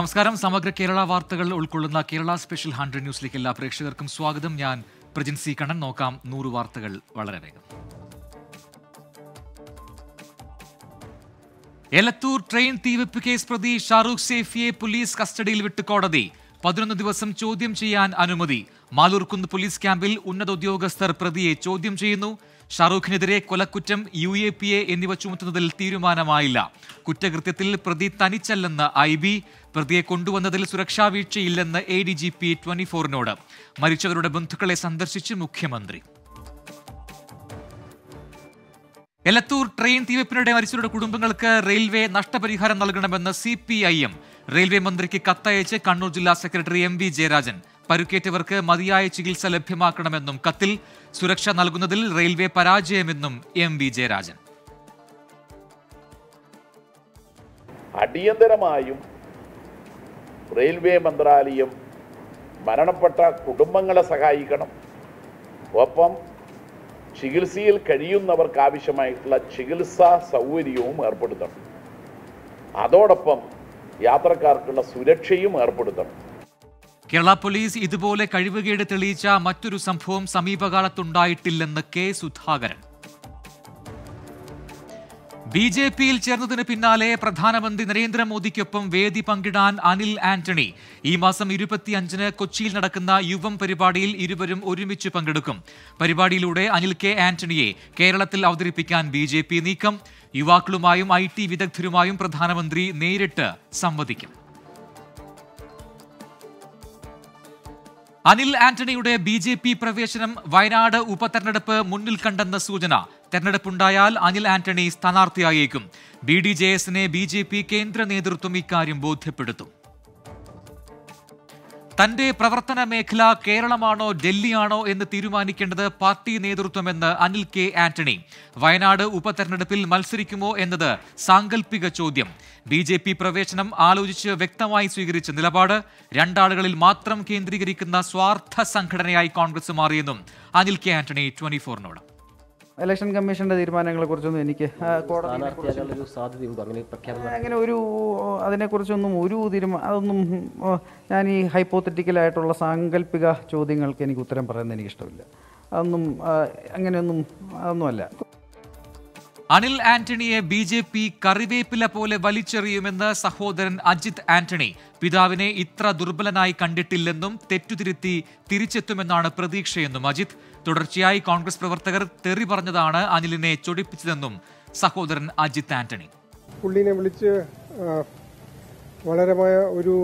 നമസ്കാരം. സമഗ്ര കേരള വാർത്തകൾ ഉൾക്കൊള്ളുന്ന കേരള സ്പെഷ്യൽ ഹൺഡ്രഡ് ന്യൂസിലേക്ക് എല്ലാ പ്രേക്ഷകർക്കും സ്വാഗതം. ഞാൻ പ്രജിൻ സി കണ്ണൻ. നോക്കാം നൂറ് വാർത്തകൾ വളരെ വേഗം. എലത്തൂർ ട്രെയിൻ തീവെപ്പ് കേസ് പ്രതി ഷാറൂഖ് സേഫിയെ പോലീസ് കസ്റ്റഡിയിൽ വിട്ട് കോടതി. പതിനൊന്ന് ദിവസം ചോദ്യം ചെയ്യാൻ അനുമതി. മാലൂർക്കുന്ന് പോലീസ് ക്യാമ്പിൽ ഉന്നത ഉദ്യോഗസ്ഥർ പ്രതിയെ ചോദ്യം ചെയ്യുന്നു. ഷാറൂഖിനെതിരെ കൊലക്കുറ്റം യു എ പി എ എന്നിവ ചുമത്തുന്നതിൽ തീരുമാനമായില്ല. കുറ്റകൃത്യത്തിൽ പ്രതി തനിച്ചല്ലെന്ന് ഐ ബി പ്രതിയെ കൊണ്ടുവന്നതിൽ സുരക്ഷാ വീഴ്ചയില്ലെന്ന് A D G P twenty ഫോറിനോട്. മരിച്ചവരുടെ ബന്ധുക്കളെ സന്ദർശിച്ച് മുഖ്യമന്ത്രി. എലത്തൂർ ട്രെയിൻ തീവെപ്പിനിടെ മരിച്ചവരുടെ കുടുംബങ്ങൾക്ക് റെയിൽവേ നഷ്ടപരിഹാരം നൽകണമെന്ന് C P I M. Railway മന്ത്രിക്ക് കത്തയച്ച് കണ്ണൂർ ജില്ലാ സെക്രട്ടറി എം വി ജയരാജൻ. പരുക്കേറ്റവർക്ക് മതിയായ ചികിത്സ ലഭ്യമാക്കണമെന്നും കത്തിൽ സുരക്ഷ നൽകുന്നതിൽ റെയിൽവേ പരാജയമെന്നും എം വി ജയരാജൻ. അടിയന്തരമായും റെയിൽവേ മന്ത്രാലയം മരണപ്പെട്ട കുടുംബങ്ങളെ സഹായിക്കണം. ഒപ്പം ചികിത്സയിൽ കഴിയുന്നവർക്ക് ആവശ്യമായിട്ടുള്ള ചികിത്സാ സൗകര്യവും ഏർപ്പെടുത്തണം. അതോടൊപ്പം യാത്രക്കാർക്കുള്ള സുരക്ഷയും ഏർപ്പെടുത്തണം. കേരള പോലീസ് ഇതുപോലെ കഴിവുകേട് തെളിയിച്ച മറ്റൊരു സംഭവം സമീപകാലത്തുണ്ടായിട്ടില്ലെന്ന് കെ സുധാകരൻ. ബി ജെ പിയിൽ ചേർന്നതിന് പിന്നാലെ പ്രധാനമന്ത്രി നരേന്ദ്രമോദിക്കൊപ്പം വേദി പങ്കിടാൻ അനിൽ ആന്റണി. ഈ മാസം ഇരുപത്തിയഞ്ചിന് കൊച്ചിയിൽ നടക്കുന്ന യുവം പരിപാടിയിൽ ഇരുവരും ഒരുമിച്ച് പങ്കെടുക്കും. പരിപാടിയിലൂടെ അനിൽ കെ ആന്റണിയെ കേരളത്തിൽ അവതരിപ്പിക്കാൻ ബി നീക്കം. യുവാക്കളുമായും ഐ വിദഗ്ധരുമായും പ്രധാനമന്ത്രി നേരിട്ട് സംവദിക്കും. അനിൽ ആന്റണിയുടെ ബി ജെ പി പ്രവേശനം വയനാട് ഉപതെരഞ്ഞെടുപ്പ് മുന്നിൽ കണ്ടെന്ന സൂചന. തെരഞ്ഞെടുപ്പുണ്ടായാൽ അനിൽ ആന്റണി സ്ഥാനാർത്ഥിയായേക്കും. ബി ഡി ജെ എസിനെ ബി ജെ പി കേന്ദ്ര നേതൃത്വം ഇക്കാര്യം ബോധ്യപ്പെടുത്തും. തന്റെ പ്രവർത്തന മേഖല കേരളമാണോ ഡൽഹിയാണോ എന്ന് തീരുമാനിക്കേണ്ടത് പാർട്ടി നേതൃത്വമെന്ന് അനിൽ കെ ആന്റണി. വയനാട് ഉപതെരഞ്ഞെടുപ്പിൽ മത്സരിക്കുമോ എന്നത് സാങ്കല്പിക ചോദ്യം. ബി ജെ പി പ്രവേശനം ആലോചിച്ച് വ്യക്തമായി സ്വീകരിച്ച നിലപാട് രണ്ടാളുകളിൽ മാത്രം കേന്ദ്രീകരിക്കുന്ന സ്വാർത്ഥ സംഘടനയായി കോൺഗ്രസ് മാറിയെന്നും അനിൽ കെ ആന്റണി ട്വന്റി ഫോറിനോട്. ഇലക്ഷൻ കമ്മീഷന്റെ തീരുമാനങ്ങളെ കുറിച്ചൊന്നും എനിക്ക് അങ്ങനെ ഒരു അതിനെക്കുറിച്ചൊന്നും ഒരു തീരുമാനം അതൊന്നും ഞാൻ ഈ ഹൈപ്പോത്തറ്റിക്കലായിട്ടുള്ള സാങ്കല്പിക ചോദ്യങ്ങൾക്ക് എനിക്ക് ഉത്തരം പറയുന്നത് എനിക്കിഷ്ടമില്ല. അതൊന്നും അങ്ങനെയൊന്നും അതൊന്നുമല്ല. അനിൽ ആന്റണിയെ ബി ജെ പി കറിവേപ്പില പോലെ വലിച്ചെറിയുമെന്ന് സഹോദരൻ അജിത് ആന്റണി. പിതാവിനെ ഇത്ര ദുർബലനായി കണ്ടിട്ടില്ലെന്നും തെറ്റുതിരുത്തി തിരിച്ചെത്തുമെന്നാണ് പ്രതീക്ഷയെന്നും അജിത്. തുടർച്ചയായി കോൺഗ്രസ് പ്രവർത്തകർ തെറി പറഞ്ഞതാണ് അനിലിനെ ചൊടിപ്പിച്ചതെന്നും സഹോദരൻ അജിത് ആന്റണി. പുള്ളിനെ വിളിച്ച് വളരെ ഒരു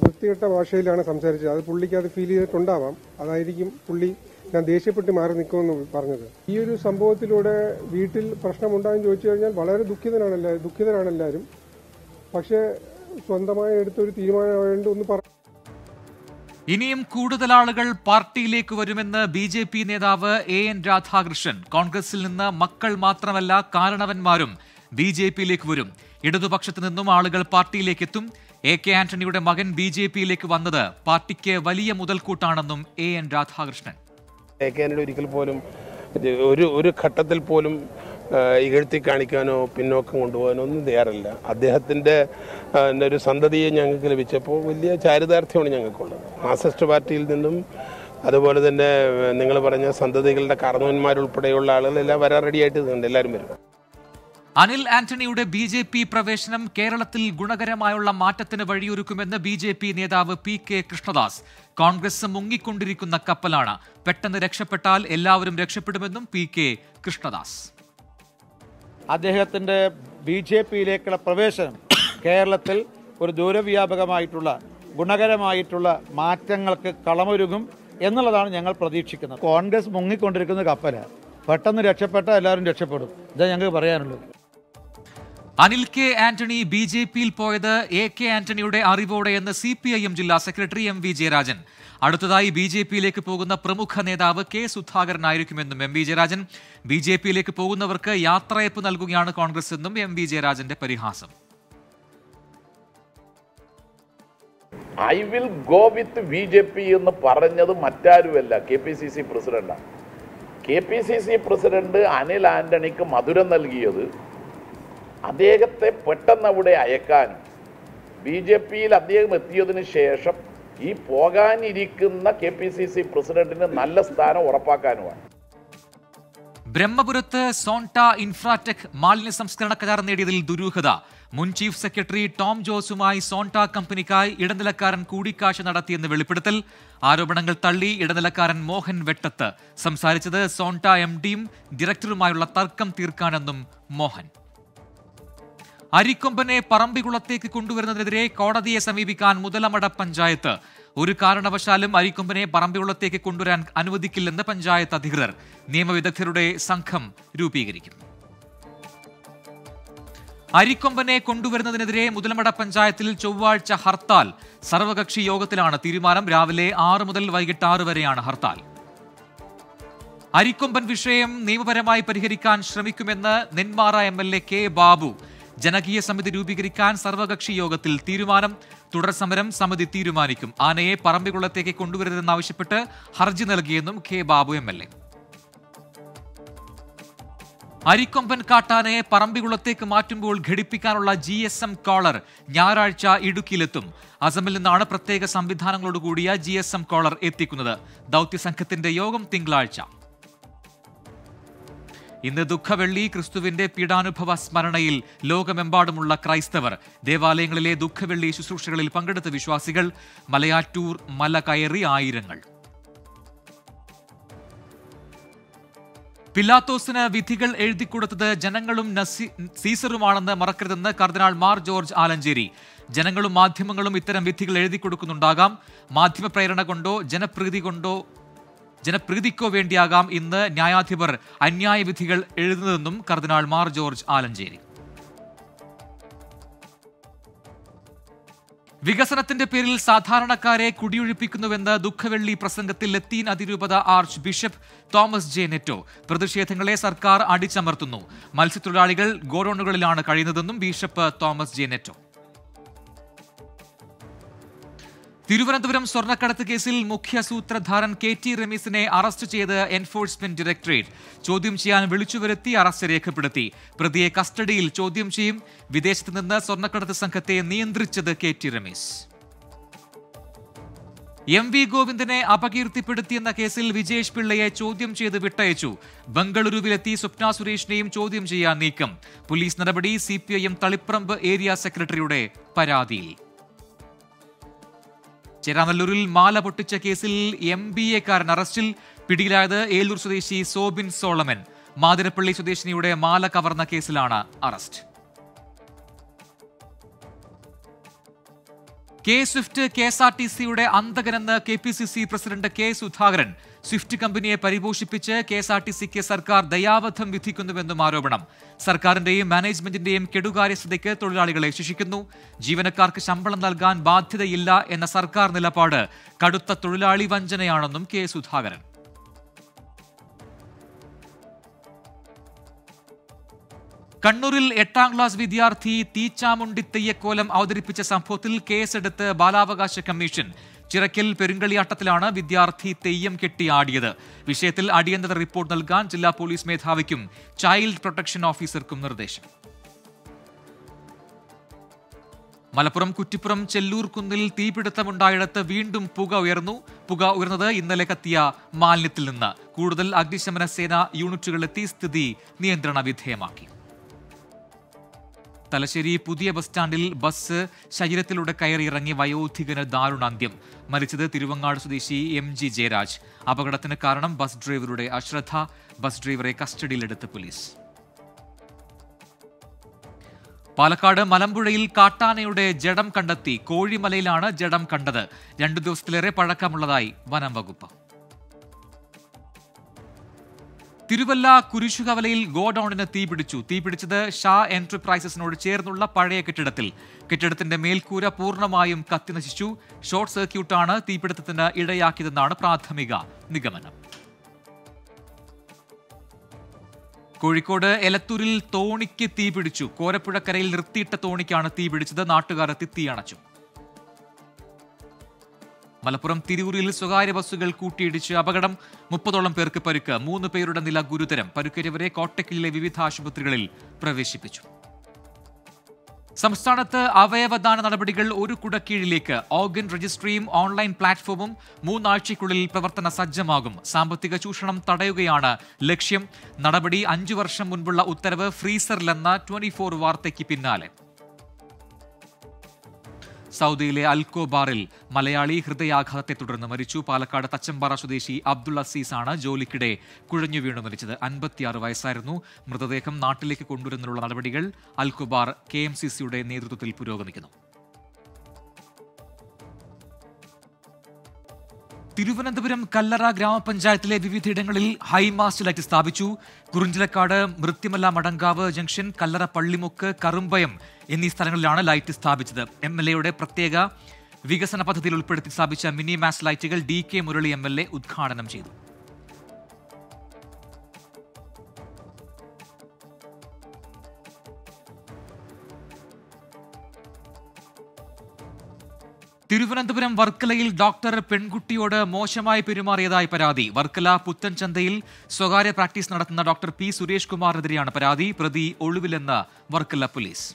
വൃത്തികെട്ട ഭാഷയിലാണ് സംസാരിച്ചത്. അത് പുള്ളിക്ക് അത് ഫീൽ ചെയ്തിട്ടുണ്ടാവാം. അതായിരിക്കും പുള്ളി ഞാൻ ദേഷ്യപ്പെട്ട് മാറി നിൽക്കുമെന്ന് പറഞ്ഞത്. ഈ ഒരു സംഭവത്തിലൂടെ വീട്ടിൽ പ്രശ്നമുണ്ടായെന്ന് ചോദിച്ചു കഴിഞ്ഞാൽ വളരെ ദുഃഖിതനാണ് എല്ലാവരും ദുഃഖിതരാണ് എല്ലാവരും. പക്ഷേ സ്വന്തമായി എടുത്തൊരു തീരുമാനമായതുകൊണ്ട് ഒന്ന് പറഞ്ഞു ഇനിയും കൂടുതൽ ആളുകൾ പാർട്ടിയിലേക്ക് വരുമെന്ന് ബി ജെ പി നേതാവ് എ എൻ രാധാകൃഷ്ണൻ. കോൺഗ്രസിൽ നിന്ന് മക്കൾ മാത്രമല്ല കാരണവന്മാരും ബി ജെ പിയിലേക്ക് വരും. ഇടതുപക്ഷത്തു നിന്നും ആളുകൾ പാർട്ടിയിലേക്ക് എത്തും എ കെ ആന്റണിയുടെ മകൻ ബി ജെ പിയിലേക്ക് വന്നത് പാർട്ടിക്ക് വലിയ മുതൽക്കൂട്ടാണെന്നും A N Radhakrishnan. A K ഒരിക്കൽ പോലും ഒരു ഒരു ഘട്ടത്തിൽ പോലും ഇകഴ്ത്തി കാണിക്കാനോ പിന്നോക്കം കൊണ്ടുപോകാനോ ഒന്നും തയ്യാറല്ല. അദ്ദേഹത്തിന്റെ ഒരു സന്തതിയെ ഞങ്ങൾക്ക് ലഭിച്ചപ്പോൾ വലിയ ചാരിതാർത്ഥ്യമാണ് ഞങ്ങൾക്കുള്ളത്. മാർക്സിസ്റ്റ് പാർട്ടിയിൽ നിന്നും അതുപോലെ തന്നെ നിങ്ങൾ പറഞ്ഞ സന്തതികളുടെ കാരണവന്മാരുൾപ്പെടെയുള്ള ആളുകളെല്ലാം വരാൻ റെഡിയായിട്ട് നിൽക്കുന്നുണ്ട് എല്ലാവരും വരും. അനിൽ ആന്റണിയുടെ ബി ജെ പി പ്രവേശനം കേരളത്തിൽ ഗുണകരമായുള്ള മാറ്റത്തിന് വഴിയൊരുക്കുമെന്ന് ബി ജെ പി നേതാവ് പി കെ കൃഷ്ണദാസ്. കോൺഗ്രസ് മുങ്ങിക്കൊണ്ടിരിക്കുന്ന കപ്പലാണ്. പെട്ടെന്ന് രക്ഷപ്പെട്ടാൽ എല്ലാവരും രക്ഷപ്പെടുമെന്നും പി കെ കൃഷ്ണദാസ്. അദ്ദേഹത്തിന്റെ ബി ജെ പിയിലേക്കുള്ള പ്രവേശനം കേരളത്തിൽ ഒരു ദൂരവ്യാപകമായിട്ടുള്ള ഗുണകരമായിട്ടുള്ള മാറ്റങ്ങൾക്ക് കളമൊരുങ്ങും എന്നുള്ളതാണ് ഞങ്ങൾ പ്രതീക്ഷിക്കുന്നത്. കോൺഗ്രസ് മുങ്ങിക്കൊണ്ടിരിക്കുന്ന കപ്പൽ പെട്ടെന്ന് രക്ഷപ്പെട്ടാൽ എല്ലാവരും രക്ഷപ്പെടും. ഇതാ ഞങ്ങൾക്ക് പറയാനുള്ളത്. Anil K Antony B J പിയിൽ പോയത് എ കെ ആന്റണിയുടെ അറിവോടെ എന്ന് സി പി ഐ എം ജില്ലാ സെക്രട്ടറി എം വി ജയരാജൻ. അടുത്തതായി ബി ജെ പിയിലേക്ക് പോകുന്ന പ്രമുഖ നേതാവ് K സുധാകരനായിരിക്കുമെന്നും M V Jayarajan. B J പിയിലേക്ക് പോകുന്നവർക്ക് യാത്രയപ്പ് നൽകുകയാണ് കോൺഗ്രസ് എന്നും എം വി ജയരാജന്റെ പരിഹാസം. I will go with B J P എന്ന് പറഞ്ഞത് മറ്റാരുമല്ല കെ പി സി സി പ്രസിഡന്റാണ്. K P C C president Anil ആന്റണിക്ക് മധുരം നൽകിയത് അദ്ദേഹത്തെ പെട്ടെന്ന് അവിടെ അയക്കാനും ബി ജെ പിയിൽ അദ്ദേഹം എത്തിയതിനു ശേഷം ഈ പോകാനിരിക്കുന്ന കെ പി സി സി പ്രസിഡന്റിന് നല്ല സ്ഥാനം ഉറപ്പാക്കാനുമാണ്. ബ്രഹ്മപുരത്ത് സോൺട ഇൻഫ്രാടെക് മാലിന്യ സംസ്കരണ കരാർ നേടിയതിൽ ദുരൂഹത. മുൻ ചീഫ് സെക്രട്ടറി ടോം ജോസുമായി സോൺട കമ്പനിക്കായി ഇടനിലക്കാരൻ കൂടിക്കാഴ്ച നടത്തിയെന്ന് വെളിപ്പെടുത്തൽ. ആരോപണങ്ങൾ തള്ളി ഇടനിലക്കാരൻ മോഹൻ വെട്ടത്ത്. സംസാരിച്ചത് സോൺട എം ഡിയും ഡയറക്ടറുമായുള്ള തർക്കം തീർക്കാനെന്നും മോഹൻ. അരിക്കൊമ്പനെ പറമ്പിക്കുളത്തേക്ക് കൊണ്ടുവരുന്നതിനെതിരെ കോടതിയെ സമീപിക്കാൻ മുതലമട പഞ്ചായത്ത്. ഒരു കാരണവശാലും അരിക്കൊമ്പനെ പറമ്പിക്കുളത്തേക്ക് കൊണ്ടുവരാൻ അനുവദിക്കില്ലെന്ന് പഞ്ചായത്ത് അധികൃതർ. നിയമവിദഗ്ധരുടെ സംഘം രൂപീകരിക്കും അരിക്കൊമ്പനെ കൊണ്ടുവരുന്നതിനെതിരെ മുതലമട പഞ്ചായത്തിൽ ചൊവ്വാഴ്ച ഹർത്താൽ. സർവകക്ഷി യോഗത്തിലാണ് തീരുമാനം. രാവിലെ ആറ് മുതൽ വൈകിട്ട് ആറ് വരെയാണ് ഹർത്താൽ. അരിക്കൊമ്പൻ വിഷയം നിയമപരമായി പരിഹരിക്കാൻ ശ്രമിക്കുമെന്ന് Nenmara M L A K Babu. ജനകീയ സമിതി രൂപീകരിക്കാൻ സർവകക്ഷി യോഗത്തിൽ തീരുമാനം തുടർ സമരം സമിതി തീരുമാനിക്കും. ആനയെ പറമ്പിക്കുളത്തേക്ക് കൊണ്ടുവരരുതെന്നാവശ്യപ്പെട്ട് ഹർജി നൽകിയെന്നും K Babu M L A. Arikomban കാട്ടാനയെ പറമ്പിക്കുളത്തേക്ക് മാറ്റുമ്പോൾ ഘടിപ്പിക്കാനുള്ള ജി എസ് എം കോളർ ഞായറാഴ്ച ഇടുക്കിയിലെത്തും. അസമിൽ നിന്നാണ് പ്രത്യേക സംവിധാനങ്ങളോടുകൂടിയ ജി എസ് എം കോളർ എത്തിക്കുന്നത്. ദൗത്യസംഘത്തിന്റെ യോഗം തിങ്കളാഴ്ച. ഇന്ന് ദുഃഖവെള്ളി ക്രിസ്തുവിന്റെ പീഡാനുഭവ സ്മരണയിൽ ലോകമെമ്പാടുമുള്ള ക്രൈസ്തവർ ദേവാലയങ്ങളിലെ ദുഃഖവെള്ളി ശുശ്രൂഷകളിൽ പങ്കെടുത്ത വിശ്വാസികൾ മലയാറ്റൂർ മല കയറി ആയിരങ്ങൾ. പിലാത്തോസിന് വിധികൾ എഴുതിക്കൊടുത്തത് ജനങ്ങളും നസി- സീസറുമാണെന്ന് മറക്കരുതെന്ന് കർദിനാൾ മാർ ജോർജ് ആലഞ്ചേരി. ജനങ്ങളും മാധ്യമങ്ങളും ഇത്തരം വിധികൾ എഴുതിക്കൊടുക്കുന്നുണ്ടാകാം. കൊടുക്കുന്നുണ്ടാകാം മാധ്യമപ്രേരണ കൊണ്ടോ ജനപ്രീതി കൊണ്ടോ ജനപ്രീതിക്കോ വേണ്ടിയാകാം ഇന്ന് ന്യായാധിപർ അന്യായ വിധികൾ എഴുതുന്നതെന്നും കർദിനാൾ മാർ ജോർജ് ആലഞ്ചേരി. വികസനത്തിന്റെ പേരിൽ സാധാരണക്കാരെ കുടിയൊഴിപ്പിക്കുന്നുവെന്ന് ദുഃഖവെള്ളി പ്രസംഗത്തിൽ ലത്തീൻ അതിരൂപത arch bishop Thomas J Netto പ്രതിഷേധങ്ങളെ സർക്കാർ അടിച്ചമർത്തുന്നു. മത്സ്യത്തൊഴിലാളികൾ ഗോഡൌണുകളിലാണ് കഴിയുന്നതെന്നും bishop Thomas J Netto. Thiruvananthapuram സ്വർണക്കടത്ത് കേസിൽ മുഖ്യ സൂത്രധാരൻ കെ ടി റമീസിനെ അറസ്റ്റ് ചെയ്ത് എൻഫോഴ്സ്മെന്റ് ഡയറക്ടറേറ്റ്. ചോദ്യം ചെയ്യാൻ വിളിച്ചുവരുത്തി അറസ്റ്റ് രേഖപ്പെടുത്തി. പ്രതിയെ കസ്റ്റഡിയിൽ ചോദ്യം ചെയ്യും. വിദേശത്ത് നിന്ന് സ്വർണക്കടത്ത് സംഘത്തെ നിയന്ത്രിച്ചത് K T Ramees M V ഗോവിന്ദനെ അപകീർത്തിപ്പെടുത്തിയെന്ന കേസിൽ വിജേഷ് പിള്ളയെ ചോദ്യം ചെയ്ത് വിട്ടയച്ചു. ബംഗളൂരുവിലെത്തി സ്വപ്ന സുരേഷിനെയും ചോദ്യം ചെയ്യാൻ നീക്കം. പോലീസ് നടപടി C P I M Taliparamba area സെക്രട്ടറിയുടെ പരാതിയിൽ. ചേരാനല്ലൂരിൽ മാല പൊട്ടിച്ച കേസിൽ എം ബി എക്കാരൻ അറസ്റ്റിൽ പിടിയിലായത് ഏലൂർ സ്വദേശി സോബിൻ സോളമൻ. മാതിരപ്പള്ളി സ്വദേശിനിയുടെ മാല കവർന്ന കേസിലാണ് arrest. K swift K S R T സിയുടെ അന്തകനെന്ന് K P C C president K Sudhakaran swift കമ്പനിയെ പരിപോഷിപ്പിച്ച് കെ എസ് ആർ ടി സിക്ക് സർക്കാർ ദയാവധം വിധിക്കുന്നുവെന്നും ആരോപണം. സർക്കാരിന്റെയും മാനേജ്മെന്റിന്റെയും കെടുകാര്യസ്ഥതയ്ക്ക് തൊഴിലാളികളെ ശിക്ഷിക്കുന്നു. ജീവനക്കാർക്ക് ശമ്പളം നൽകാൻ ബാധ്യതയില്ല എന്ന സർക്കാർ നിലപാട് കടുത്ത തൊഴിലാളി വഞ്ചനയാണെന്നും കെ സുധാകരൻ. കണ്ണൂരിൽ എട്ടാം ക്ലാസ് വിദ്യാർത്ഥി തീച്ചാമുണ്ടി തെയ്യക്കോലം അവതരിപ്പിച്ച സംഭവത്തിൽ കേസെടുത്ത് ബാലാവകാശ കമ്മീഷൻ. ചിറക്കൽ പെരുങ്കളിയാട്ടത്തിലാണ് വിദ്യാർത്ഥി തെയ്യം കെട്ടി ആടിയത്. വിഷയത്തിൽ അടിയന്തര റിപ്പോർട്ട് നൽകാൻ ജില്ലാ പോലീസ് മേധാവിക്കും ചൈൽഡ് പ്രൊട്ടക്ഷൻ ഓഫീസർക്കും നിർദ്ദേശം. മലപ്പുറം കുറ്റിപ്പുറം ചെല്ലൂർ കുന്നിൽ തീപിടുത്തമുണ്ടായിടത്ത് വീണ്ടും പുക ഉയർന്നു. പുക ഉയർന്നത് ഇന്നലെ കത്തിയ മാലിന്യത്തിൽ നിന്ന്. കൂടുതൽ അഗ്നിശമന സേന യൂണിറ്റുകളെത്തി സ്ഥിതി നിയന്ത്രണ വിധേയമാക്കി തലശ്ശേരി പുതിയ ബസ് സ്റ്റാൻഡിൽ ബസ് ശരീരത്തിലൂടെ കയറിയിറങ്ങി വയോധികന് ദാരുണാന്ത്യം. മരിച്ചത് തിരുവങ്ങാട് സ്വദേശി എം ജി ജയരാജ്. അപകടത്തിന് കാരണം ബസ് ഡ്രൈവറുടെ അശ്രദ്ധ. ബസ് ഡ്രൈവറെ കസ്റ്റഡിയിലെടുത്ത് പോലീസ്. പാലക്കാട് മലമ്പുഴയിൽ കാട്ടാനയുടെ ജഡം കണ്ടെത്തി കോഴിമലയിലാണ് ജഡം കണ്ടത്. രണ്ടു ദിവസത്തിലേറെ പഴക്കമുള്ളതായി വനം വകുപ്പ്. തിരുവല്ല കുരിശുകവലയിൽ ഗോഡൌണിന് തീപിടിച്ചു തീപിടിച്ചത് ഷാ എന്റർപ്രൈസസിനോട് ചേർന്നുള്ള പഴയ കെട്ടിടത്തിൽ. കെട്ടിടത്തിന്റെ മേൽക്കൂര പൂർണമായും കത്തിനശിച്ചു ഷോർട്ട് സർക്യൂട്ടാണ് തീപിടുത്തത്തിന് ഇടയാക്കിയതെന്നാണ് പ്രാഥമിക നിഗമനം. കോഴിക്കോട് എലത്തൂരിൽ തോണിക്ക് തീപിടിച്ചു കോരപ്പുഴക്കരയിൽ നിർത്തിയിട്ട തോണിക്കാണ് തീപിടിച്ചത് നാട്ടുകാരെത്തി തീയണച്ചു മലപ്പുറം തിരൂരിൽ സ്വകാര്യ ബസ്സുകൾ കൂട്ടിയിടിച്ച് അപകടം. മുപ്പതോളം പേർക്ക് പരുക്ക്. മൂന്ന് പേരുടെ നില ഗുരുതരം. പരുക്കേറ്റവരെ കോട്ടക്കലിലെ വിവിധ ആശുപത്രികളിൽ പ്രവേശിപ്പിച്ചു. സംസ്ഥാനത്ത് അവയവദാന നടപടികൾ ഒരു കുടക്കീഴിലേക്ക്. ഓർഗൻ രജിസ്ട്രിയും ഓൺലൈൻ പ്ലാറ്റ്ഫോമും മൂന്നാഴ്ചയ്ക്കുള്ളിൽ പ്രവർത്തന സജ്ജമാകും. സാമ്പത്തിക ചൂഷണം തടയുകയാണ് ലക്ഷ്യം. നടപടി അഞ്ചു വർഷം മുൻപുള്ള ഉത്തരവ് ഫ്രീസറിലെന്ന ട്വന്റി ഫോർ വാർത്തയ്ക്ക് പിന്നാലെ. സൗദിയിലെ അൽക്കോ ബാറിൽ മലയാളി ഹൃദയാഘാതത്തെ തുടർന്ന് മരിച്ചു. പാലക്കാട് തച്ചമ്പാറ സ്വദേശി അബ്ദുൾ അസീസാണ് ജോലിക്കിടെ കുഴഞ്ഞു വീണു മരിച്ചത്. അൻപത്തിയാറ് വയസ്സായിരുന്നു. മൃതദേഹം നാട്ടിലേക്ക് കൊണ്ടുവരുന്നതിനുള്ള നടപടികൾ അൽകോബാർ കെ എം സി സിയുടെ നേതൃത്വത്തിൽ പുരോഗമിക്കുന്നു. തിരുവനന്തപുരം കല്ലറ ഗ്രാമപഞ്ചായത്തിലെ വിവിധയിടങ്ങളിൽ ഹൈമാസ്റ്റ് ലൈറ്റ് സ്ഥാപിച്ചു. കുറിഞ്ചിലക്കാട് മൃത്യമല മടങ്കാവ് ജംഗ്ഷൻ കല്ലറ പള്ളിമുക്ക് കറുമ്പയം എന്നീ സ്ഥലങ്ങളിലാണ് ലൈറ്റ് സ്ഥാപിച്ചത്. എം എൽ എയുടെ പ്രത്യേക വികസന പദ്ധതിയിൽ ഉൾപ്പെടുത്തി സ്ഥാപിച്ച മിനി മാസ് ലൈറ്റുകൾ D K Murali M L A ഉദ്ഘാടനം ചെയ്തു. തിരുവനന്തപുരം വർക്കലയിൽ ഡോക്ടർ പെൺകുട്ടിയോട് മോശമായി പെരുമാറിയതായി പരാതി. വർക്കല പുത്തൻചന്തയിൽ സ്വകാര്യ പ്രാക്ടീസ് നടത്തുന്ന ഡോക്ടർ പി സുരേഷ് കുമാറിനെതിരെയാണ് പരാതി. പ്രതി ഒളിവിലെന്ന് Varkala police.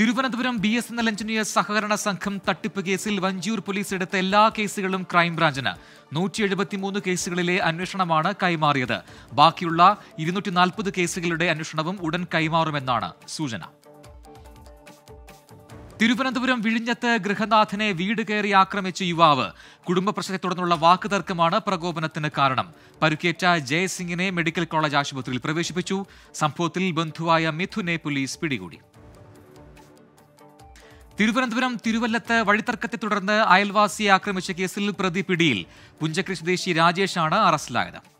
Thiruvananthapuram B S N L engineers സഹകരണ സംഘം തട്ടിപ്പ് കേസിൽ വഞ്ചിയൂർ പോലീസ് എടുത്ത എല്ലാ കേസുകളും ക്രൈംബ്രാഞ്ചിന്. നൂറ്റി എഴുപത്തിമൂന്ന് കേസുകളിലെ അന്വേഷണമാണ് കൈമാറിയത്. ബാക്കിയുള്ള ഇരുന്നൂറ്റി നാൽപ്പത് കേസുകളുടെ അന്വേഷണവും ഉടൻ കൈമാറുമെന്നാണ് സൂചന. തിരുവനന്തപുരം വിഴിഞ്ഞത്ത് ഗൃഹനാഥനെ വീട് കയറി ആക്രമിച്ച യുവാവ് കുടുംബ പ്രശ്നത്തെ തുടർന്നുള്ള വാക്കുതർക്കമാണ് പ്രകോപനത്തിന് കാരണം. പരുക്കേറ്റ ജയസിംഗിനെ മെഡിക്കൽ കോളേജ് ആശുപത്രിയിൽ പ്രവേശിപ്പിച്ചു. സംഭവത്തിൽ ബന്ധുവായ മിഥുനെ പോലീസ് പിടികൂടി. തിരുവനന്തപുരം തിരുവല്ലത്ത് വഴിത്തർക്കത്തെ തുടർന്ന് അയൽവാസിയെ ആക്രമിച്ച കേസിൽ പ്രതി പിടിയിൽ. പുഞ്ചക്കരി സ്വദേശി രാജേഷാണ് അറസ്റ്റിലായത്.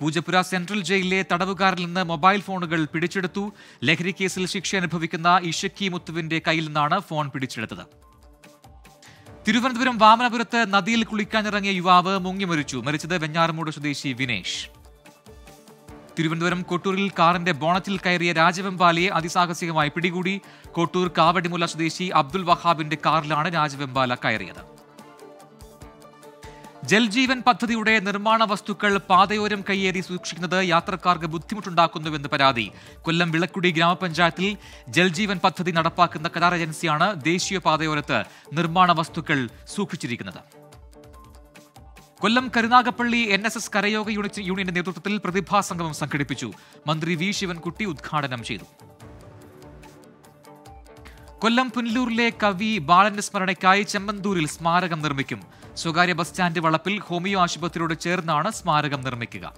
പൂജപ്പുര സെൻട്രൽ ജയിലിലെ തടവുകാരിൽ നിന്ന് മൊബൈൽ ഫോണുകൾ പിടിച്ചെടുത്തു. ലഹരി കേസിൽ ശിക്ഷ അനുഭവിക്കുന്ന ഇഷക്കി മുത്തുവിന്റെ കയ്യിൽ നിന്നാണ് ഫോൺ പിടിച്ചെടുത്തത്. തിരുവനന്തപുരം വാമനപുരത്ത് നദിയിൽ കുളിക്കാനിറങ്ങിയ യുവാവ് മുങ്ങി മരിച്ചു മരിച്ചത് വെഞ്ഞാറമൂട് സ്വദേശി വിനേഷ്. തിരുവനന്തപുരം കൊട്ടൂരിൽ കാറിന്റെ ബോണറ്റിൽ കയറിയ രാജവെമ്പാലയെ അതിസാഹസികമായി പിടികൂടി. കൊട്ടൂർ കാവടിമുല സ്വദേശി അബ്ദുൽ വഹാബിന്റെ കാറിലാണ് രാജവെമ്പാല കയറിയത്. ജൽജീവൻ പദ്ധതിയുടെ നിർമ്മാണ വസ്തുക്കൾ പാതയോരം കയ്യേറി സൂക്ഷിക്കുന്നത് യാത്രക്കാർക്ക് ബുദ്ധിമുട്ടുണ്ടാക്കുന്നുവെന്ന് പരാതി. കൊല്ലം വിളക്കുടി ഗ്രാമപഞ്ചായത്തിൽ ജൽജീവൻ പദ്ധതി നടപ്പാക്കുന്ന കരാർ ഏജൻസിയാണ് ദേശീയ പാതയോരത്ത് നിർമ്മാണ വസ്തുക്കൾ സൂക്ഷിച്ചിരിക്കുന്നത്. Kollam Karunagappally N S S കരയോഗ unit യൂണിയന്റെ നേതൃത്വത്തിൽ പ്രതിഭാ സംഗമം സംഘടിപ്പിച്ചു. മന്ത്രി വി ശിവൻകുട്ടി ഉദ്ഘാടനം ചെയ്തു. കൊല്ലം പുനലൂരിലെ കവി ബാലന്റെ സ്മരണയ്ക്കായി ചെമ്മന്തൂരിൽ സ്മാരകം നിർമ്മിക്കും. സ്വകാര്യ ബസ് സ്റ്റാൻഡ് വളപ്പിൽ ഹോമിയോ ആശുപത്രിയോട് ചേർന്നാണ് സ്മാരകം നിർമ്മിക്കുക.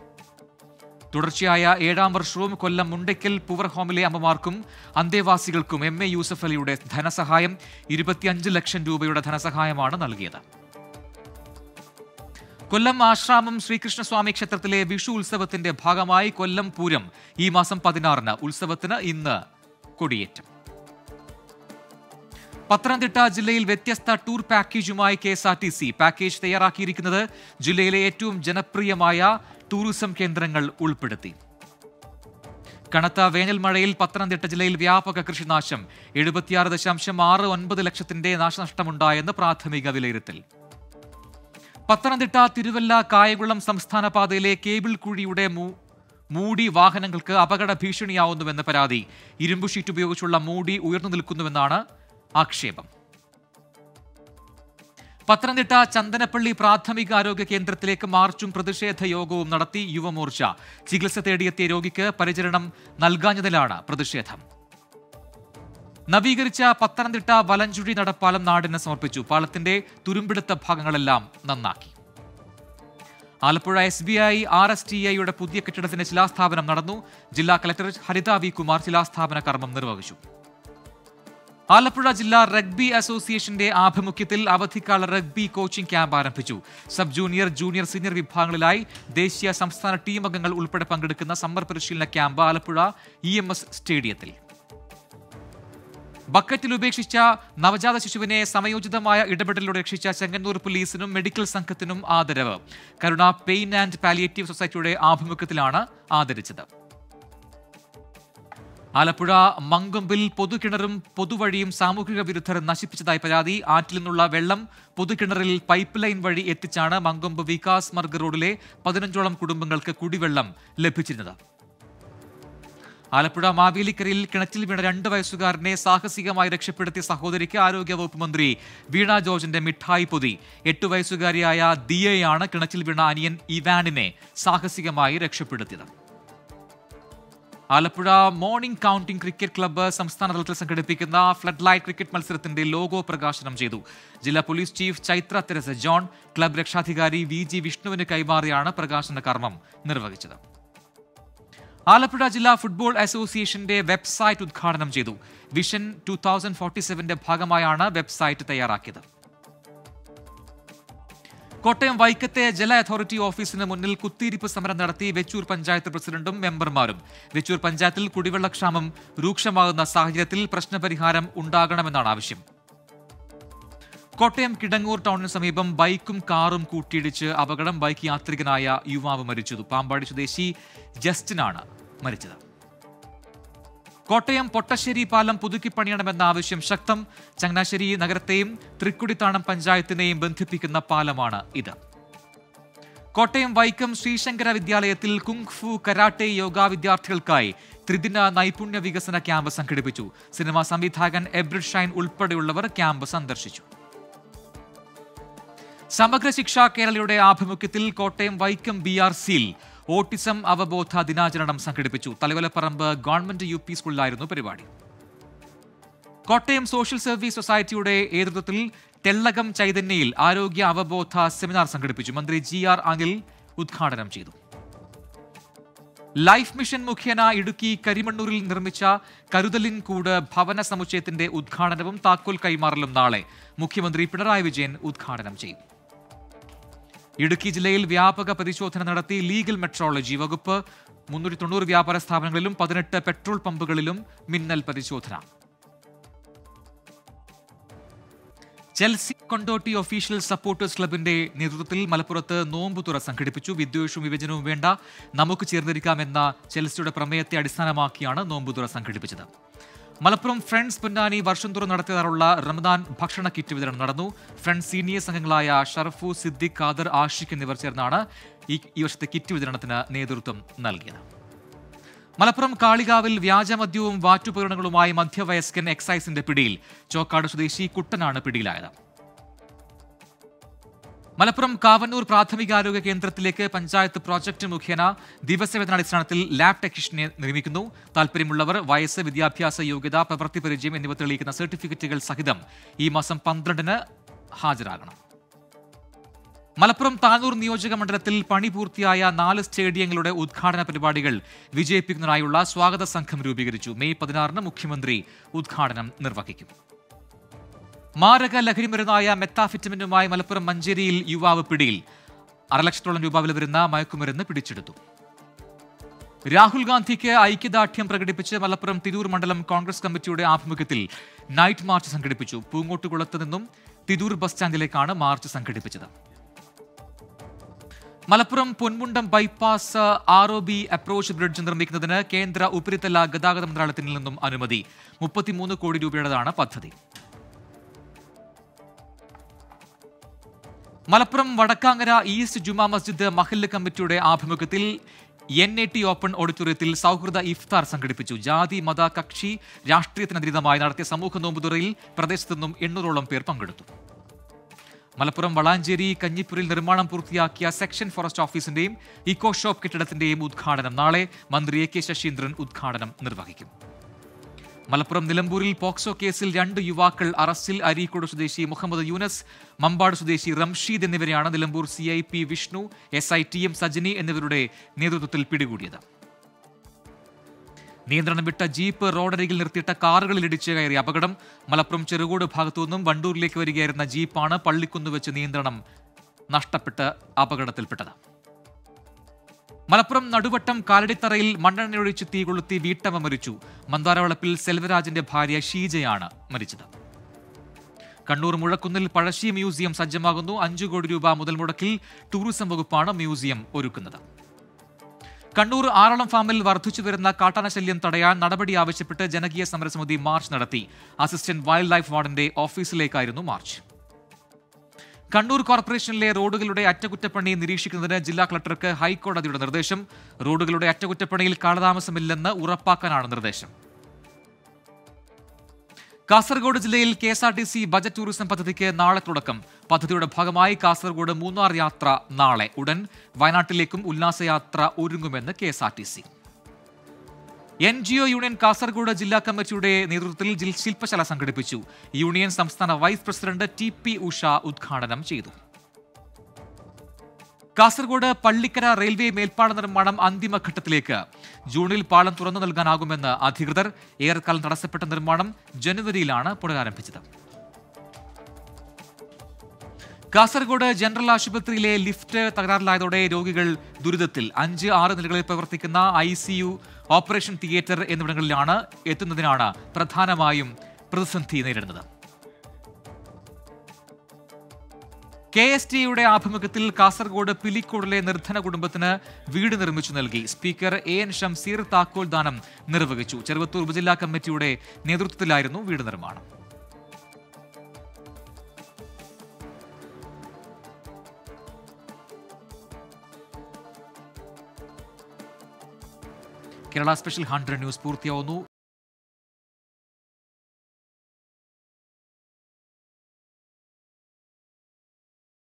തുടർച്ചയായ ഏഴാം വർഷവും കൊല്ലം മുണ്ടയ്ക്കൽ പൂവർ ഹോമിലെ അമ്മമാർക്കും അന്തേവാസികൾക്കും എം എ യൂസഫ് അലിയുടെ ധനസഹായം ഇരുപത്തിയഞ്ച് ലക്ഷം രൂപയുടെ ധനസഹായമാണ് നൽകിയത്. കൊല്ലം ആശ്രാമം ശ്രീകൃഷ്ണസ്വാമി ക്ഷേത്രത്തിലെ വിഷു ഉത്സവത്തിന്റെ ഭാഗമായി കൊല്ലം പൂരം ഈ മാസം പതിനാറിന് ഉത്സവത്തിന് ഇന്ന് കൊടിയേറ്റം. പത്തനംതിട്ട ജില്ലയിൽ വ്യത്യസ്ത tour പാക്കേജുമായി K S R T C package തയ്യാറാക്കിയിരിക്കുന്നത് ജില്ലയിലെ ഏറ്റവും ജനപ്രിയമായ ടൂറിസം കേന്ദ്രങ്ങൾ ഉൾപ്പെടുത്തി. കനത്ത വേനൽ മഴയിൽ പത്തനംതിട്ട ജില്ലയിൽ വ്യാപക കൃഷിനാശം എഴുപത്തിയാറ് ദശാംശം ആറ് ഒൻപത് ലക്ഷത്തിന്റെ നാശനഷ്ടമുണ്ടായെന്ന് പ്രാഥമിക വിലയിരുത്തൽ. പത്തനംതിട്ട തിരുവല്ല കായകുളം സംസ്ഥാന പാതയിലെ കേബിൾ കുഴിയുടെ മൂടി വാഹനങ്ങൾക്ക് അപകട ഭീഷണിയാവുന്നുവെന്ന് പരാതി ഇരുമ്പു ഷീറ്റ് ഉപയോഗിച്ചുള്ള മൂടി ഉയർന്നു നിൽക്കുന്നുവെന്നാണ് ആക്ഷേപം. പത്തനംതിട്ട ചന്ദനപ്പള്ളി പ്രാഥമിക ആരോഗ്യ കേന്ദ്രത്തിലേക്ക് മാർച്ചും പ്രതിഷേധ യോഗവും നടത്തി യുവമോർച്ച. ചികിത്സ തേടിയെത്തിയ രോഗിക്ക് പരിചരണം നൽകാഞ്ഞതിലാണ് പ്രതിഷേധം. നവീകരിച്ച പത്തനംതിട്ട വലഞ്ചുഴി നടപ്പാലം നാടിന് സമർപ്പിച്ചു. പാലത്തിന്റെ തുരുമ്പെടുത്ത ഭാഗങ്ങളെല്ലാം നന്നാക്കി. Alappuzha S B I R S T ഐയുടെ പുതിയ കെട്ടിടത്തിന്റെ ശിലാസ്ഥാപനം നടന്നു. ജില്ലാ കലക്ടർ ഹരിത വി കുമാർ ശിലാസ്ഥാപന കർമ്മം നിർവഹിച്ചു. ആലപ്പുഴ ജില്ലാ റഗ്ബി അസോസിയേഷന്റെ ആഭിമുഖ്യത്തിൽ അവധിക്കാല റഗ്ബി കോച്ചിംഗ് ക്യാമ്പ് ആരംഭിച്ചു. സബ് ജൂനിയർ ജൂനിയർ സീനിയർ വിഭാഗങ്ങളിലായി ദേശീയ സംസ്ഥാന ടീം അംഗങ്ങൾ ഉൾപ്പെടെ പങ്കെടുക്കുന്ന സമ്മർ പരിശീലന camp Alappuzha E M S സ്റ്റേഡിയത്തിൽ. ബക്കറ്റിൽ ഉപേക്ഷിച്ച നവജാത ശിശുവിനെ സമയോചിതമായ ഇടപെടലിലൂടെ രക്ഷിച്ച ചെങ്ങന്നൂർ പോലീസിനും മെഡിക്കൽ സംഘത്തിനും ആദരവ്. കരുണ പെയിൻ ആൻഡ് പാലിയേറ്റീവ് സൊസൈറ്റിയുടെ ആഭിമുഖ്യത്തിലാണ് ആദരിച്ചത്. ആലപ്പുഴ മങ്കൊമ്പിൽ പൊതുകിണറും പൊതുവഴിയും സാമൂഹിക വിരുദ്ധർ നശിപ്പിച്ചതായി പരാതി. ആറ്റിൽ നിന്നുള്ള വെള്ളം പൊതുകിണറിൽ പൈപ്പ് ലൈൻ വഴി എത്തിച്ചാണ് മങ്കൊമ്പ് വികാസ് മർഗ് റോഡിലെ പതിനഞ്ചോളം കുടുംബങ്ങൾക്ക് കുടിവെള്ളം ലഭിച്ചിരുന്നത്. ആലപ്പുഴ മാവേലിക്കരയിൽ കിണറ്റിൽ വീണ രണ്ട് വയസ്സുകാരനെ സാഹസികമായി രക്ഷപ്പെടുത്തിയ സഹോദരിക്ക് ആരോഗ്യവകുപ്പ് മന്ത്രി വീണ ജോർജിന്റെ മിഠായി പൊതി. എട്ടു വയസ്സുകാരിയായ ദിയയാണ് കിണറ്റിൽ വീണ അനിയൻ ഇവാനിനെ സാഹസികമായി രക്ഷപ്പെടുത്തിയത്. Alappuzha morning counting cricket club സംസ്ഥാന തലത്തിൽ സംഘടിപ്പിക്കുന്ന ഫ്ലഡ് ലൈറ്റ് ക്രിക്കറ്റ് മത്സരത്തിന്റെ ലോഗോ പ്രകാശനം ചെയ്തു. ജില്ലാ police chief Chaitra Teresa John club രക്ഷാധികാരി വി ജി വിഷ്ണുവിന് കൈമാറിയാണ് പ്രകാശന കർമ്മം നിർവഹിച്ചത്. ആലപ്പുഴ ജില്ലാ ഫുട്ബോൾ അസോസിയേഷന്റെ വെബ്സൈറ്റ് ഉദ്ഘാടനം ചെയ്തു. വിഷൻ ടു തൗസൻഡ് ഭാഗമായാണ് വെബ്സൈറ്റ് തയ്യാറാക്കിയത്. കോട്ടയം വൈക്കത്തെ ജല അതോറിറ്റി ഓഫീസിന് മുന്നിൽ കുത്തിയിരിപ്പ് സമരം നടത്തി വെച്ചൂർ പഞ്ചായത്ത് പ്രസിഡന്റും മെമ്പർമാരും. വെച്ചൂർ പഞ്ചായത്തിൽ കുടിവെള്ളക്ഷാമം രൂക്ഷമാകുന്ന സാഹചര്യത്തിൽ പ്രശ്നപരിഹാരം ഉണ്ടാകണമെന്നാണ് ആവശ്യം. കോട്ടയം കിടങ്ങൂർ ടൗണിന് സമീപം ബൈക്കും കാറും കൂട്ടിയിടിച്ച് അപകടം ബൈക്ക് യാത്രികനായ യുവാവ് മരിച്ചു പാമ്പാടി സ്വദേശി ജസ്റ്റിനാണ് മരിച്ചത്. കോട്ടയം പൊട്ടശ്ശേരി പാലം പുതുക്കിപ്പണിയണമെന്ന ആവശ്യം ശക്തം. ചങ്ങനാശ്ശേരി നഗരത്തെയും തൃക്കുടിത്താണം പഞ്ചായത്തിനെയും ബന്ധിപ്പിക്കുന്ന പാലമാണ് ഇത്. കോട്ടയം വൈക്കം ശ്രീശങ്കര വിദ്യാലയത്തിൽ കുങ്ഫു കരാട്ടെ യോഗ വിദ്യാർത്ഥികൾക്കായി ത്രിദിന നൈപുണ്യ വികസന ക്യാമ്പ് സംഘടിപ്പിച്ചു. സിനിമാ സംവിധായകൻ എബ്രിഡ് ഷൈൻ ഉൾപ്പെടെയുള്ളവർ ക്യാമ്പ് സന്ദർശിച്ചു. സമഗ്ര ശിക്ഷ കേരളയുടെ ആഭിമുഖ്യത്തിൽ കോട്ടയം വൈക്കം ബി ആർ സിയിൽ ഓട്ടിസം അവബോധ ദിനാചരണം സംഘടിപ്പിച്ചു. തലവലപ്പറമ്പ് ഗവൺമെന്റ് യു പി സ്കൂളിലായിരുന്നു പരിപാടി. കോട്ടയം സോഷ്യൽ സർവീസ് സൊസൈറ്റിയുടെ നേതൃത്വത്തിൽ തെല്ലകം ചൈതന്യയിൽ ആരോഗ്യ അവബോധ സെമിനാർ സംഘടിപ്പിച്ചു. മന്ത്രി ജി ആർ അനിൽ ഉദ്ഘാടനം ചെയ്തു. ലൈഫ് മിഷൻ മുഖേന ഇടുക്കി കരിമണ്ണൂരിൽ നിർമ്മിച്ച കരുതലിൻ കൂട് ഭവന സമുച്ചയത്തിന്റെ ഉദ്ഘാടനവും താക്കോൽ കൈമാറലും നാളെ മുഖ്യമന്ത്രി പിണറായി വിജയൻ ഉദ്ഘാടനം ചെയ്യും. ഇടുക്കി ജില്ലയിൽ വ്യാപക പരിശോധന നടത്തി ലീഗൽ മെട്രോളജി വകുപ്പ്. മുന്നൂറ്റി തൊണ്ണൂറ് വ്യാപാര സ്ഥാപനങ്ങളിലും പതിനെട്ട് പെട്രോൾ പമ്പുകളിലും മിന്നൽ പരിശോധന. ചെൽസി കൊണ്ടോട്ടി ഒഫീഷ്യൽ സപ്പോർട്ടേഴ്സ് ക്ലബിന്റെ നേതൃത്വത്തിൽ മലപ്പുറത്ത് നോമ്പുതുറ സംഘടിപ്പിച്ചു. വിദ്വേഷവും വിഭജനവും വേണ്ട നമുക്ക് ചേർന്നിരിക്കാമെന്ന ചെൽസിയുടെ പ്രമേയത്തെ അടിസ്ഥാനമാക്കിയാണ് നോമ്പുതുറ സംഘടിപ്പിച്ചത്. മലപ്പുറം ഫ്രണ്ട്സ് പൊന്നാനി വർഷം തോറും നടത്തിയതാറുള്ള റമദാൻ ഭക്ഷണ കിറ്റ് വിതരണം നടന്നു. ഫ്രണ്ട്സ് സീനിയർ സംഘങ്ങളായ ഷറഫു സിദ്ദിഖ് ഖാദർ ആഷിഖ് എന്നിവർ ചേർന്നാണ് ഈ ഈ വർഷത്തെ കിറ്റ് വിതരണത്തിന് നേതൃത്വം നൽകിയത്. മലപ്പുറം കാളികാവിൽ വ്യാജമദ്യവും വാറ്റുപകരണങ്ങളുമായി മധ്യവയസ്കൻ എക്സൈസിന്റെ പിടിയിൽ. ചോക്കാട് സ്വദേശി കുട്ടനാണ് പിടിയിലായത്. മലപ്പുറം കാവന്നൂർ പ്രാഥമികാരോഗ്യ കേന്ദ്രത്തിലേക്ക് പഞ്ചായത്ത് പ്രോജക്ട് മുഖേന ദിവസവേതന അടിസ്ഥാനത്തിൽ ലാബ് ടെക്നീഷ്യനെ നിർമ്മിക്കുന്നു. താൽപ്പര്യമുള്ളവർ വയസ്സ് വിദ്യാഭ്യാസ യോഗ്യത പ്രവൃത്തി പരിചയം എന്നിവ തെളിയിക്കുന്ന സർട്ടിഫിക്കറ്റുകൾ സഹിതം ഈ മാസം പന്ത്രണ്ടിന് ഹാജരാകണം. മലപ്പുറം താനൂർ നിയോജക മണ്ഡലത്തിൽ പണി പൂർത്തിയായ നാല് സ്റ്റേഡിയങ്ങളുടെ ഉദ്ഘാടന പരിപാടികൾ വിജയിപ്പിക്കുന്നതിനായുള്ള സ്വാഗത സംഘം രൂപീകരിച്ചു. മെയ് പതിനാറിന് മുഖ്യമന്ത്രി ഉദ്ഘാടനം നിർവഹിക്കും. മാരക ലഹരി മരുന്നായ മെത്താഫിറ്റമിനുമായി മലപ്പുറം മഞ്ചേരിയിൽ യുവാവ് പിടിയിൽ. അരലക്ഷത്തോളം രൂപ വില വരുന്ന മയക്കുമരുന്ന് പിടിച്ചെടുത്തു. രാഹുൽ ഗാന്ധിക്ക് ഐക്യദാർഢ്യം പ്രകടിപ്പിച്ച് മലപ്പുറം തിരൂർ മണ്ഡലം കോൺഗ്രസ് കമ്മിറ്റിയുടെ ആഭിമുഖ്യത്തിൽ നൈറ്റ് മാർച്ച് സംഘടിപ്പിച്ചു. പൂങ്ങോട്ടുകുളത്ത് നിന്നും തിരൂർ ബസ് സ്റ്റാൻഡിലേക്കാണ് മാർച്ച് സംഘടിപ്പിച്ചത്. Malappuram Ponmundam bypass R O B approach bridge നിർമ്മിക്കുന്നതിന് കേന്ദ്ര ഉപരിതല ഗതാഗത മന്ത്രാലയത്തിൽ നിന്നും അനുമതി. മുപ്പത്തിമൂന്ന് കോടി രൂപയുടേതാണ് പദ്ധതി. മലപ്പുറം വടക്കാങ്ങര ഈസ്റ്റ് ജുമാ മസ്ജിദ് മഹല്ല് കമ്മിറ്റിയുടെ ആഭിമുഖ്യത്തിൽ എൻ എ ടി ഓപ്പൺ ഓഡിറ്റോറിയത്തിൽ സൗഹൃദ ഇഫ്താർ സംഘടിപ്പിച്ചു. ജാതി മത കക്ഷി രാഷ്ട്രീയത്തിനതീതമായി നടത്തിയ സമൂഹ നോമ്പുതുറയിൽ പ്രദേശത്തു നിന്നും എണ്ണൂറോളം പേർ പങ്കെടുത്തു. മലപ്പുറം വളാഞ്ചേരി കഞ്ഞിപ്പുരിൽ നിർമ്മാണം പൂർത്തിയാക്കിയ സെക്ഷൻ ഫോറസ്റ്റ് ഓഫീസിന്റെയും ഇക്കോ ഷോപ്പ് കെട്ടിടത്തിന്റെയും ഉദ്ഘാടനം. നാളെ മന്ത്രി എ കെ ശശീന്ദ്രൻ ഉദ്ഘാടനം നിർവഹിക്കും. മലപ്പുറം നിലമ്പൂരിൽ പോക്സോ കേസിൽ രണ്ട് യുവാക്കൾ അറസ്റ്റിൽ അരീക്കോട് സ്വദേശി മുഹമ്മദ് യൂനസ് മമ്പാട് സ്വദേശി റംഷീദ് എന്നിവരെയാണ് Nilambur C I P Vishnu S I T M Sajini എന്നിവരുടെ നേതൃത്വത്തിൽ പിടികൂടിയത്. നിയന്ത്രണം വിട്ട ജീപ്പ് റോഡരികിൽ നിർത്തിയിട്ട കാറുകളിൽ ഇടിച്ച് കയറിയ അപകടം മലപ്പുറം ചെറുകോട് ഭാഗത്തു നിന്നും വണ്ടൂരിലേക്ക് വരികയായിരുന്ന ജീപ്പാണ് പള്ളിക്കുന്ന് വെച്ച് നിയന്ത്രണം നഷ്ടപ്പെട്ട് അപകടത്തിൽപ്പെട്ടത്. മലപ്പുറം നടുവട്ടം കാലടിത്തറയിൽ മണ്ണെണ്ണയൊഴിച്ച് തീ കൊളുത്തി വീട്ടമ്മ മരിച്ചു. മന്ദാരവളപ്പിൽ സെൽവരാജിന്റെ ഭാര്യ ഷീജയാണ് മരിച്ചത്. കണ്ണൂർ മുഴക്കുന്നിൽ പഴശ്ശി മ്യൂസിയം സജ്ജമാകുന്നു. അഞ്ചു കോടി രൂപ മുതൽ മുടക്കിൽ ടൂറിസം വകുപ്പാണ് മ്യൂസിയം ഒരുക്കുന്നത്. കണ്ണൂർ ആറളം ഫാമിൽ വർദ്ധിച്ചു വരുന്ന കാട്ടാനശല്യം തടയാൻ നടപടി ആവശ്യപ്പെട്ട് ജനകീയ സമരസമിതി മാർച്ച് നടത്തി. അസിസ്റ്റന്റ് വൈൽഡ് ലൈഫ് വാർഡന്റെ ഓഫീസിലേക്കായിരുന്നു മാർച്ച്. കണ്ണൂർ കോർപ്പറേഷനിലെ റോഡുകളുടെ അറ്റകുറ്റപ്പണി നിരീക്ഷിക്കുന്നതിന് ജില്ലാ കളക്ടർക്ക് ഹൈക്കോടതിയുടെ നിർദ്ദേശം. റോഡുകളുടെ അറ്റകുറ്റപ്പണിയിൽ കാലതാമസമില്ലെന്ന് ഉറപ്പാക്കാനാണ് നിർദ്ദേശം. കാസർഗോഡ് ജില്ലയിൽ K S R T C budget tourism പദ്ധതിക്ക് നാളെ തുടക്കം. പദ്ധതിയുടെ ഭാഗമായി കാസർഗോഡ് മൂന്നാർ യാത്ര നാളെ. ഉടൻ വയനാട്ടിലേക്കും ഉല്ലാസയാത്ര ഒരുങ്ങുമെന്ന് K S R T C. N G O union Kasaragod ജില്ലാ കമ്മിറ്റിയുടെ നേതൃത്വത്തിൽ ശില്പശാല സംഘടിപ്പിച്ചു. യൂണിയൻ സംസ്ഥാന vice president T P Usha ഉദ്ഘാടനം ചെയ്തു. കാസർഗോഡ് പള്ളിക്കര റെയിൽവേ മേൽപ്പാല നിർമ്മാണം അന്തിമഘട്ടത്തിലേക്ക് ജൂണിൽ പാലം തുറന്നു നൽകാനാകുമെന്ന് അധികൃതർ. ഏറെക്കാലം തടസ്സപ്പെട്ട നിർമ്മാണം ജനുവരിയിലാണ് പുനരാരംഭിച്ചത്. കാസർഗോഡ് ജനറൽ ആശുപത്രിയിലെ ലിഫ്റ്റ് തകരാറിലായതോടെ രോഗികൾ ദുരിതത്തിൽ. അഞ്ച് ആറ് നിലകളിൽ പ്രവർത്തിക്കുന്ന ഐ ഓപ്പറേഷൻ തിയേറ്റർ എന്നിവിടങ്ങളിലാണ് എത്തുന്നതിനാണ് പ്രധാനമായും പ്രതിസന്ധി നേരിടുന്നത്. കെ എസ് ടിയുടെ ആഭിമുഖ്യത്തിൽ കാസർഗോഡ് പിലിക്കോടിലെ നിർധന കുടുംബത്തിന് വീട് നിർമ്മിച്ചു നൽകി. സ്പീക്കർ എ എൻ ഷംസീർ താക്കോൽ ദാനം നിർവഹിച്ചു. ചെറുവത്തൂർ ഉപജില്ലാ കമ്മിറ്റിയുടെ നേതൃത്വത്തിലായിരുന്നു വീട് നിർമ്മാണം. Kerala special hundred news പൂർത്തിയാവുന്നു.